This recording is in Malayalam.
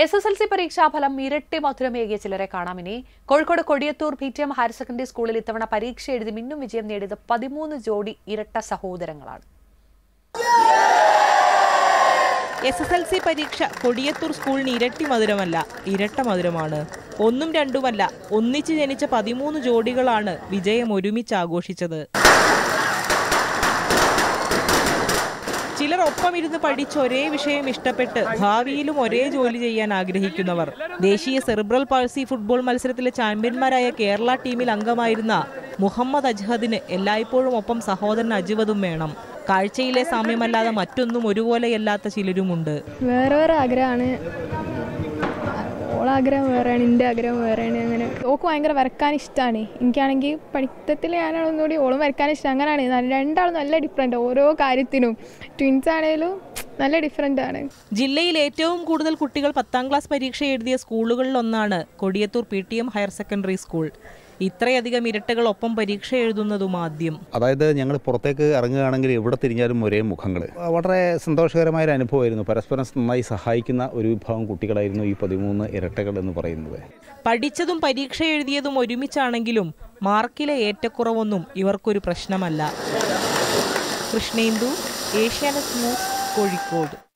എസ് എസ് എൽ സി പരീക്ഷാഫലം ഇരട്ടി മധുരമേകിയ ചിലരെ കാണാമിനി Kozhikode Kodiyathur P T M higher secondary സ്കൂളിൽ ഇത്തവണ പരീക്ഷ എഴുതി മിന്നും വിജയം നേടിയത് പതിമൂന്ന് ജോഡി ഇരട്ട സഹോദരങ്ങളാണ്. എസ് എസ് എൽ സി പരീക്ഷ കൊടിയത്തൂർ സ്കൂളിന് ഇരട്ടി മധുരമല്ല ഇരട്ട മധുരമാണ്. ഒന്നും രണ്ടുമല്ല ഒന്നിച്ച് ജനിച്ച പതിമൂന്ന് ജോഡികളാണ് വിജയം ഒരുമിച്ച് ആഘോഷിച്ചത്. ചിലർ ഒപ്പമിരുന്ന് പഠിച്ച് ഒരേ വിഷയം ഇഷ്ടപ്പെട്ട് ഭാവിയിലും ഒരേ ജോലി ചെയ്യാൻ ആഗ്രഹിക്കുന്നവർ. ദേശീയ സെറിബ്രൽ പാൾസി ഫുട്ബോൾ മത്സരത്തിലെ ചാമ്പ്യന്മാരായ കേരള ടീമിൽ അംഗമായിരുന്ന മുഹമ്മദ് അജ്ഹദിന് എല്ലായ്പ്പോഴും ഒപ്പം സഹോദരൻ അജുവതും വേണം. കാഴ്ചയിലെ സാമ്യമല്ലാതെ മറ്റൊന്നും ഒരുപോലെയല്ലാത്ത ചിലരുമുണ്ട്. വേറെ വേറെ ആഗ്രഹമാണ്. ഓളാഗ്രഹം വേറെയാണ് എന്റെ ആഗ്രഹം വേറെയാണ് അങ്ങനെ. ഓക്ക് ഭയങ്കര വരക്കാൻ ഇഷ്ടമാണ് എനിക്കാണെങ്കിൽ പഠിത്തത്തിൽ ഞാനാണ് ഒന്നുകൂടി ഓളും വരക്കാൻ ഇഷ്ടം. അങ്ങനെയാണ് രണ്ടാളും നല്ല ഡിഫറെന്റ് ഓരോ കാര്യത്തിനും. ട്വിൻസ് ആണെങ്കിലും നല്ല ഡിഫറെന്റ് ആണ്. ജില്ലയിൽ ഏറ്റവും കൂടുതൽ കുട്ടികൾ പത്താം ക്ലാസ് പരീക്ഷ എഴുതിയ സ്കൂളുകളിലൊന്നാണ് Kodiyathur P T M higher secondary school. ഇത്രയധികം ഇരട്ടകൾ ഒപ്പം പരീക്ഷ എഴുതുന്നതും ആദ്യം. അതായത് ഞങ്ങൾ പുറത്തേക്ക് ഇറങ്ങുകയാണെങ്കിൽ എവിടെ തിരിഞ്ഞാലും ഒരേ മുഖങ്ങൾ വളരെ സന്തോഷകരമായ ഒരു അനുഭവമായിരുന്നു. പരസ്പരം നന്നായി സഹായിക്കുന്ന ഒരു വിഭാഗം കുട്ടികളായിരുന്നു ഈ പതിമൂന്ന് ഇരട്ടകൾ എന്ന് പറയുന്നത്. പഠിച്ചതും പരീക്ഷ എഴുതിയതും ഒരുമിച്ചാണെങ്കിലും മാർക്കിലെ ഏറ്റക്കുറവൊന്നും ഇവർക്കൊരു പ്രശ്നമല്ല. കൃഷ്ണേന്ദു ഏഷ്യാനെറ്റ് ന്യൂസ് കോഴിക്കോട്.